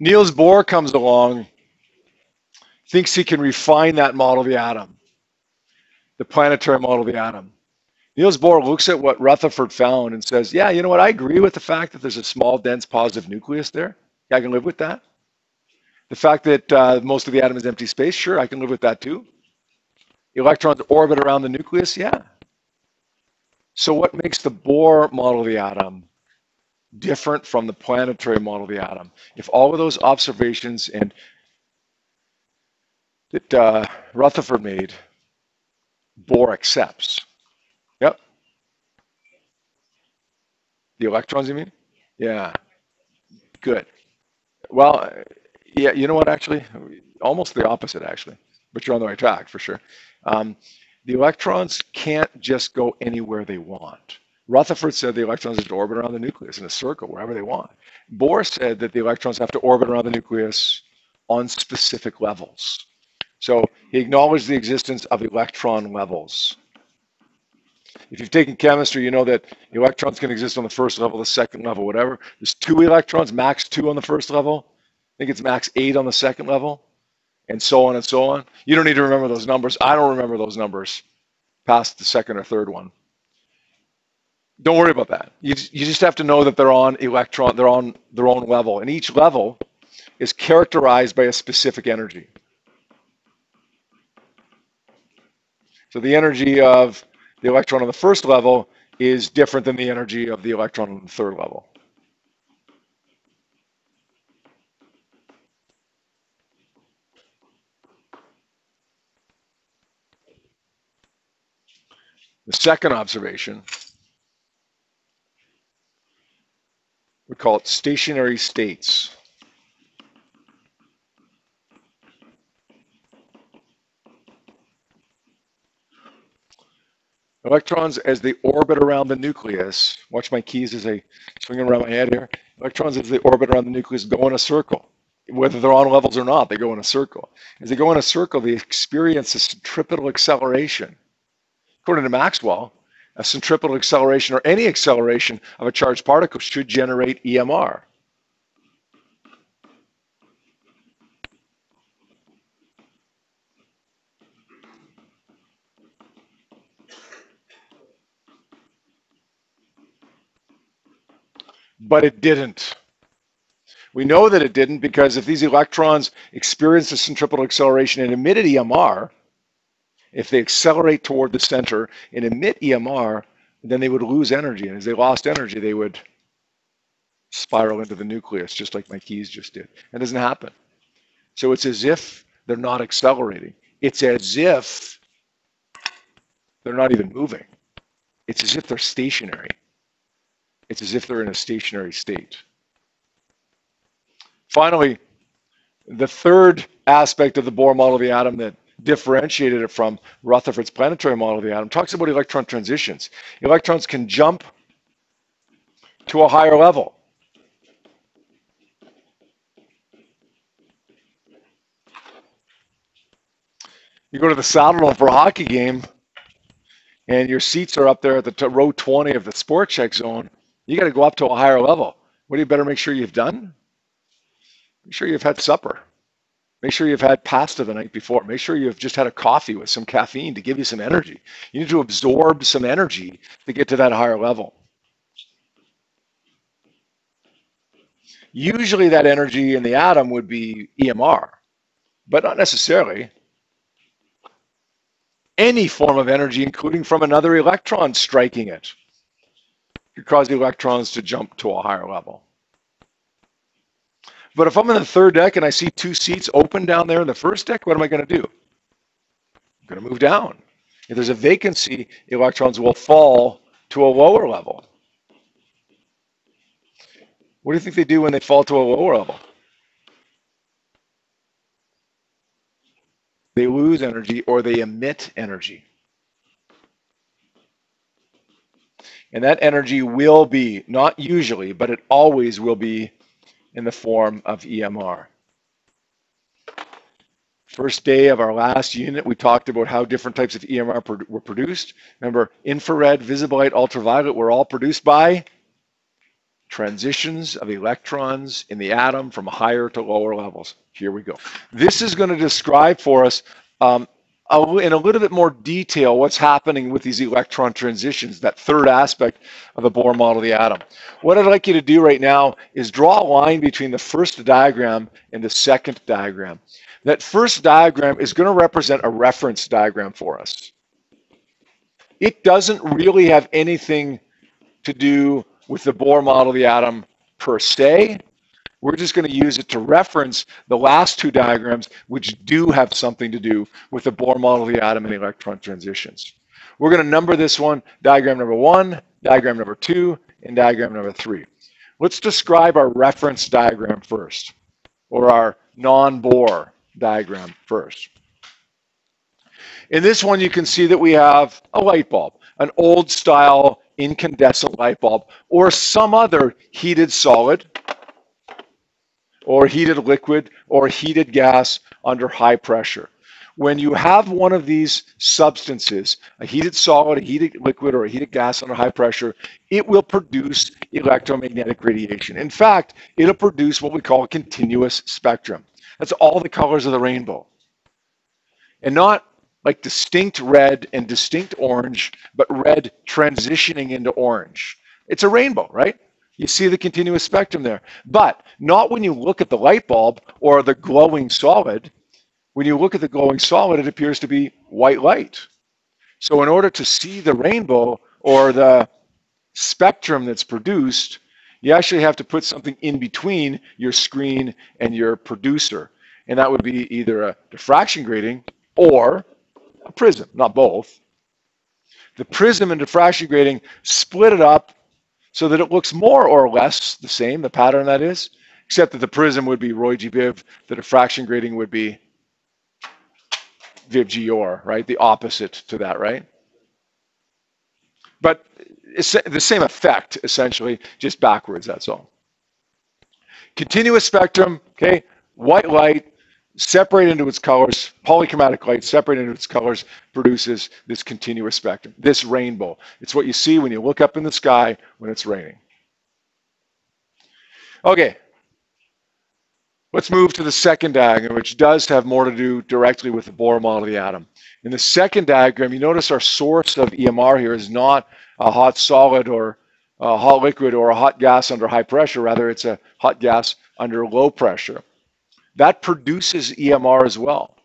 Niels Bohr comes along, thinks he can refine that model of the atom, the planetary model of the atom. Niels Bohr looks at what Rutherford found and says, yeah, you know what? I agree with the fact that there's a small, dense positive nucleus there. Yeah, I can live with that. The fact that uh, most of the atom is empty space, sure, I can live with that too. Electrons orbit around the nucleus, yeah. So what makes the Bohr model of the atom different from the planetary model of the atom? If all of those observations and that uh, Rutherford made, Bohr accepts. Yep. The electrons, you mean? Yeah. Good. Well, yeah, you know what, actually? Almost the opposite, actually. But you're on the right track for sure. Um, the electrons can't just go anywhere they want. Rutherford said the electrons just orbit around the nucleus in a circle, wherever they want. Bohr said that the electrons have to orbit around the nucleus on specific levels. So he acknowledged the existence of electron levels. If you've taken chemistry, you know that electrons can exist on the first level, the second level, whatever. There's two electrons, max two on the first level. I think it's max eight on the second level, and so on and so on. You don't need to remember those numbers. I don't remember those numbers past the second or third one. Don't worry about that. You, you just have to know that they're on electron, they're on their own level, and each level is characterized by a specific energy. So the energy of the electron on the first level is different than the energy of the electron on the third level. The second observation, we call it stationary states. Electrons, as they orbit around the nucleus, watch my keys as they swing around my head here. Electrons, as they orbit around the nucleus, go in a circle. Whether they're on levels or not, they go in a circle. As they go in a circle, they experience a centripetal acceleration. According to Maxwell, a centripetal acceleration or any acceleration of a charged particle should generate EMR. but it didn't. We know that it didn't because if these electrons experience a centripetal acceleration and emitted EMR, if they accelerate toward the center and emit EMR, then they would lose energy. And as they lost energy, they would spiral into the nucleus, just like my keys just did. It doesn't happen. So it's as if they're not accelerating. It's as if they're not even moving. It's as if they're stationary. It's as if they're in a stationary state. Finally, the third aspect of the Bohr model of the atom that differentiated it from Rutherford's planetary model of the atom talks about electron transitions. Electrons can jump to a higher level. You go to the Saddledome for a hockey game, and your seats are up there at the row 20 of the Sport Chek zone you got to go up to a higher level. What do you better make sure you've done? Make sure you've had supper. Make sure you've had pasta the night before. Make sure you've just had a coffee with some caffeine to give you some energy. You need to absorb some energy to get to that higher level. Usually, that energy in the atom would be EMR, but not necessarily. Any form of energy, including from another electron striking it could cause the electrons to jump to a higher level. But if I'm in the third deck and I see two seats open down there in the first deck, what am I going to do? I'm going to move down. If there's a vacancy, electrons will fall to a lower level. What do you think they do when they fall to a lower level? They lose energy or they emit energy. And that energy will be, not usually, but it always will be in the form of EMR. First day of our last unit, we talked about how different types of EMR were produced. Remember, infrared, visible light, ultraviolet were all produced by transitions of electrons in the atom from higher to lower levels. Here we go. This is going to describe for us um, in a little bit more detail what's happening with these electron transitions, that third aspect of the Bohr model of the atom. What I'd like you to do right now is draw a line between the first diagram and the second diagram. That first diagram is going to represent a reference diagram for us. It doesn't really have anything to do with the Bohr model of the atom per se. We're just going to use it to reference the last two diagrams, which do have something to do with the Bohr model of the atom and electron transitions. We're going to number this one diagram number one, diagram number two, and diagram number three. Let's describe our reference diagram first, or our non-Bohr diagram first. In this one, you can see that we have a light bulb, an old style incandescent light bulb, or some other heated solid, or heated liquid, or heated gas under high pressure. When you have one of these substances, a heated solid, a heated liquid, or a heated gas under high pressure, it will produce electromagnetic radiation. In fact, it'll produce what we call a continuous spectrum. That's all the colors of the rainbow. And not like distinct red and distinct orange, but red transitioning into orange. It's a rainbow, right? You see the continuous spectrum there. But not when you look at the light bulb or the glowing solid. When you look at the glowing solid, it appears to be white light. So in order to see the rainbow or the spectrum that's produced, you actually have to put something in between your screen and your producer. And that would be either a diffraction grating or a prism, not both. The prism and diffraction grating split it up so that it looks more or less the same, the pattern that is, except that the prism would be Roy G. The diffraction grating would be Viv G. Right? The opposite to that, right? But it's the same effect, essentially, just backwards, that's all. Continuous spectrum, okay, white light, separate into its colors, polychromatic light, separate into its colors, produces this continuous spectrum, this rainbow. It's what you see when you look up in the sky when it's raining. Okay, let's move to the second diagram, which does have more to do directly with the Bohr model of the atom. In the second diagram, you notice our source of EMR here is not a hot solid or a hot liquid or a hot gas under high pressure. Rather, it's a hot gas under low pressure. That produces EMR as well,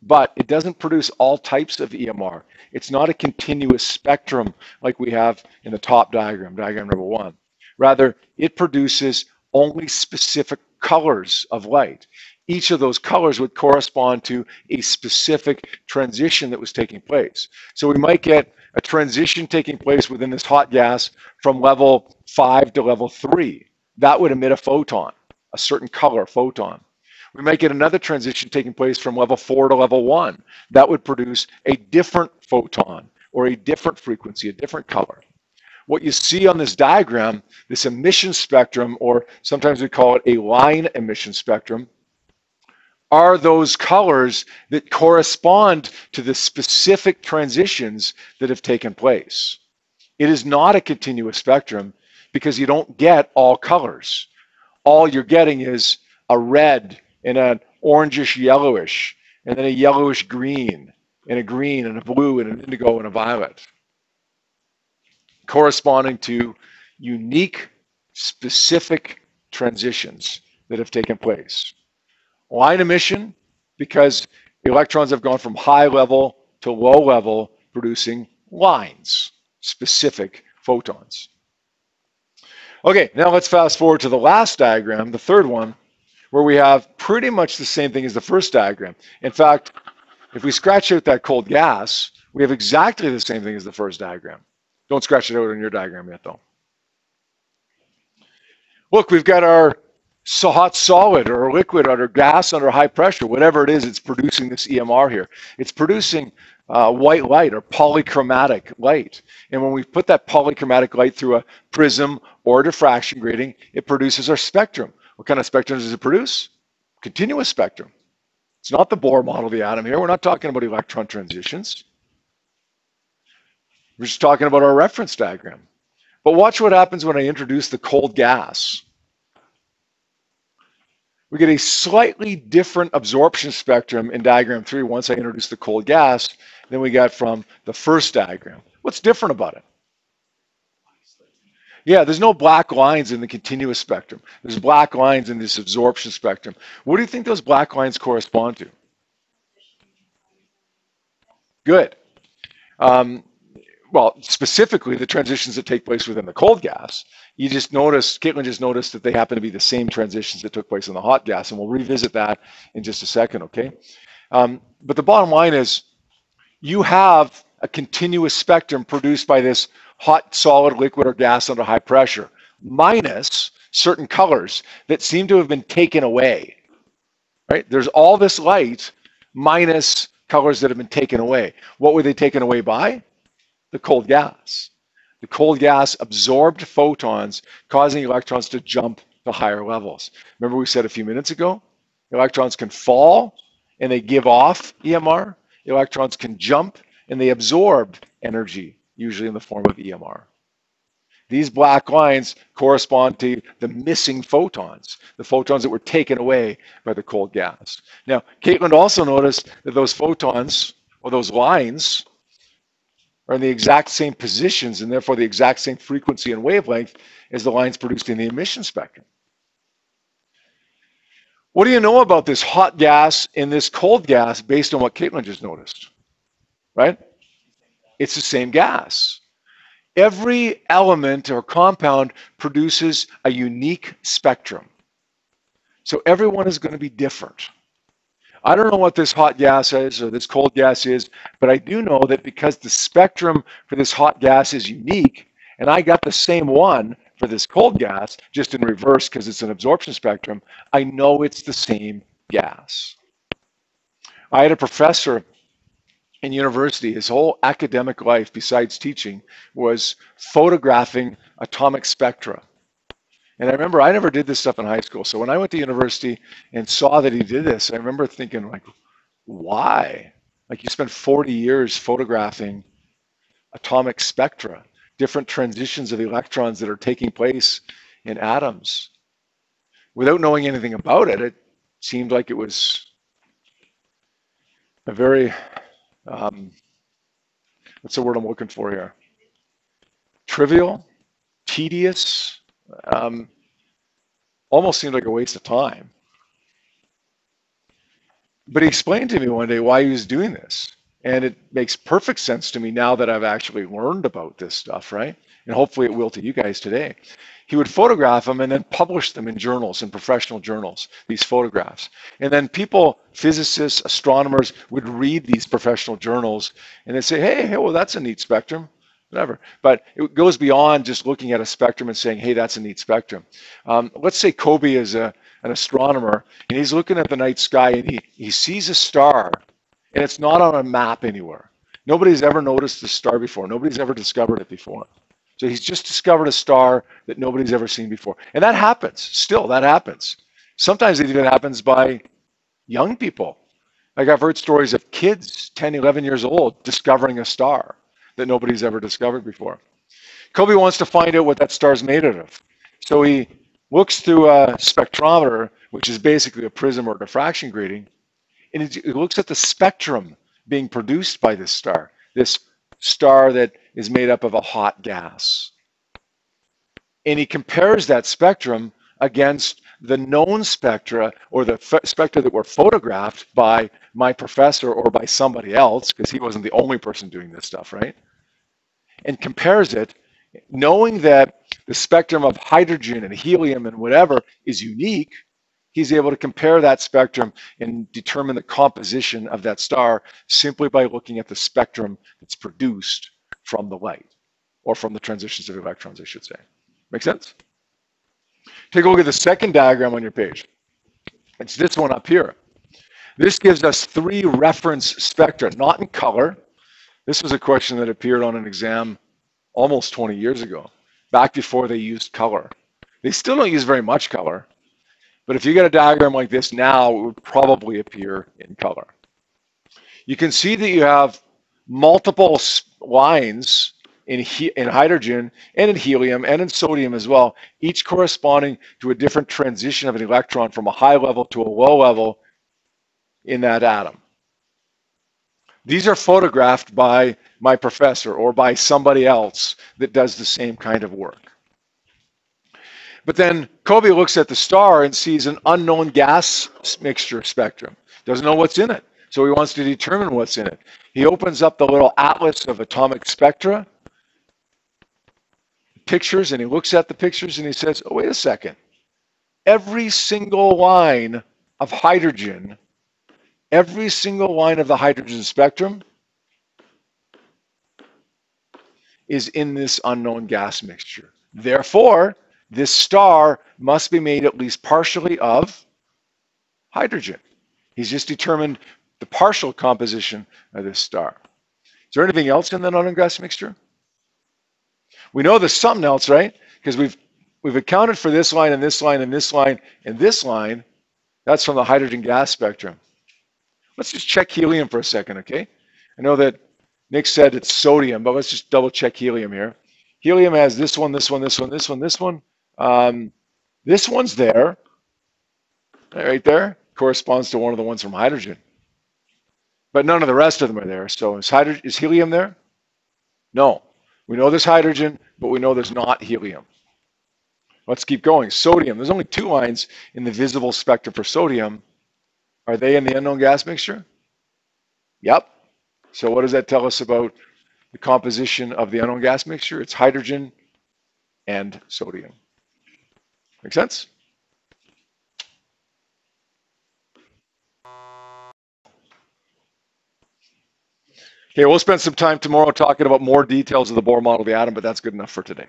but it doesn't produce all types of EMR. It's not a continuous spectrum like we have in the top diagram, diagram number one. Rather, it produces only specific colors of light. Each of those colors would correspond to a specific transition that was taking place. So we might get a transition taking place within this hot gas from level five to level three. That would emit a photon, a certain color photon. We might get another transition taking place from level four to level one. That would produce a different photon or a different frequency, a different color. What you see on this diagram, this emission spectrum, or sometimes we call it a line emission spectrum, are those colors that correspond to the specific transitions that have taken place. It is not a continuous spectrum because you don't get all colors. All you're getting is a red and an orangish yellowish, and then a yellowish green, and a green, and a blue, and an indigo, and a violet, corresponding to unique, specific transitions that have taken place. Line emission, because electrons have gone from high level to low level, producing lines, specific photons. Okay, now let's fast forward to the last diagram, the third one, where we have pretty much the same thing as the first diagram. In fact, if we scratch out that cold gas, we have exactly the same thing as the first diagram. Don't scratch it out in your diagram yet, though. Look, we've got our hot solid or liquid under gas under high pressure, whatever it is, it's producing this EMR here. It's producing uh, white light or polychromatic light. And when we put that polychromatic light through a prism or diffraction grating, it produces our spectrum. What kind of spectrum does it produce? Continuous spectrum. It's not the Bohr model of the atom here. We're not talking about electron transitions. We're just talking about our reference diagram. But watch what happens when I introduce the cold gas. We get a slightly different absorption spectrum in diagram three once I introduce the cold gas than we got from the first diagram. What's different about it? Yeah, there's no black lines in the continuous spectrum. There's black lines in this absorption spectrum. What do you think those black lines correspond to? Good. Um, well, specifically the transitions that take place within the cold gas. You just noticed, Caitlin just noticed that they happen to be the same transitions that took place in the hot gas, and we'll revisit that in just a second, okay? Um, but the bottom line is you have a continuous spectrum produced by this hot, solid, liquid, or gas under high pressure, minus certain colors that seem to have been taken away. Right? There's all this light minus colors that have been taken away. What were they taken away by? The cold gas. The cold gas absorbed photons, causing electrons to jump to higher levels. Remember we said a few minutes ago? Electrons can fall and they give off EMR. Electrons can jump and they absorb energy usually in the form of EMR. These black lines correspond to the missing photons, the photons that were taken away by the cold gas. Now, Caitlin also noticed that those photons, or those lines, are in the exact same positions and therefore the exact same frequency and wavelength as the lines produced in the emission spectrum. What do you know about this hot gas and this cold gas based on what Caitlin just noticed? Right? It's the same gas. Every element or compound produces a unique spectrum. So everyone is going to be different. I don't know what this hot gas is or this cold gas is, but I do know that because the spectrum for this hot gas is unique, and I got the same one for this cold gas, just in reverse because it's an absorption spectrum, I know it's the same gas. I had a professor in university, his whole academic life, besides teaching, was photographing atomic spectra. And I remember I never did this stuff in high school. So when I went to university and saw that he did this, I remember thinking, like, why? Like, you spent 40 years photographing atomic spectra, different transitions of electrons that are taking place in atoms. Without knowing anything about it, it seemed like it was a very um, what's the word I'm looking for here? Trivial, tedious, um, almost seemed like a waste of time. But he explained to me one day why he was doing this. And it makes perfect sense to me now that I've actually learned about this stuff, right? And hopefully it will to you guys today he would photograph them and then publish them in journals, in professional journals, these photographs. And then people, physicists, astronomers, would read these professional journals and they'd say, hey, hey, well, that's a neat spectrum, whatever. But it goes beyond just looking at a spectrum and saying, hey, that's a neat spectrum. Um, let's say Kobe is a, an astronomer and he's looking at the night sky and he, he sees a star and it's not on a map anywhere. Nobody's ever noticed the star before. Nobody's ever discovered it before. So he's just discovered a star that nobody's ever seen before. And that happens. Still, that happens. Sometimes it even happens by young people. Like I've heard stories of kids, 10, 11 years old, discovering a star that nobody's ever discovered before. Kobe wants to find out what that star is made out of. So he looks through a spectrometer, which is basically a prism or diffraction grating, and he looks at the spectrum being produced by this star, this star that is made up of a hot gas. And he compares that spectrum against the known spectra or the spectra that were photographed by my professor or by somebody else, because he wasn't the only person doing this stuff, right? And compares it, knowing that the spectrum of hydrogen and helium and whatever is unique, he's able to compare that spectrum and determine the composition of that star simply by looking at the spectrum that's produced from the light or from the transitions of electrons, I should say. Make sense? Take a look at the second diagram on your page. It's this one up here. This gives us three reference spectra, not in color. This was a question that appeared on an exam almost 20 years ago, back before they used color. They still don't use very much color, but if you get a diagram like this now, it would probably appear in color. You can see that you have multiple lines in, in hydrogen and in helium and in sodium as well, each corresponding to a different transition of an electron from a high level to a low level in that atom. These are photographed by my professor or by somebody else that does the same kind of work. But then Kobe looks at the star and sees an unknown gas mixture spectrum. Doesn't know what's in it. So he wants to determine what's in it. He opens up the little atlas of atomic spectra, pictures, and he looks at the pictures and he says, oh, wait a second. Every single line of hydrogen, every single line of the hydrogen spectrum is in this unknown gas mixture. Therefore, this star must be made at least partially of hydrogen. He's just determined the partial composition of this star. Is there anything else in the unknown gas mixture? We know there's something else, right? Because we've we've accounted for this line and this line and this line and this line. That's from the hydrogen gas spectrum. Let's just check helium for a second, okay? I know that Nick said it's sodium, but let's just double check helium here. Helium has this one, this one, this one, this one, this one. Um, this one's there, right there, corresponds to one of the ones from hydrogen. But none of the rest of them are there. So is, hydrogen, is helium there? No. We know there's hydrogen, but we know there's not helium. Let's keep going. Sodium. There's only two lines in the visible spectrum for sodium. Are they in the unknown gas mixture? Yep. So what does that tell us about the composition of the unknown gas mixture? It's hydrogen and sodium. Make sense? Okay, we'll spend some time tomorrow talking about more details of the Bohr model of the atom, but that's good enough for today.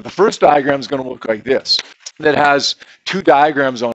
The first diagram is going to look like this. That has two diagrams on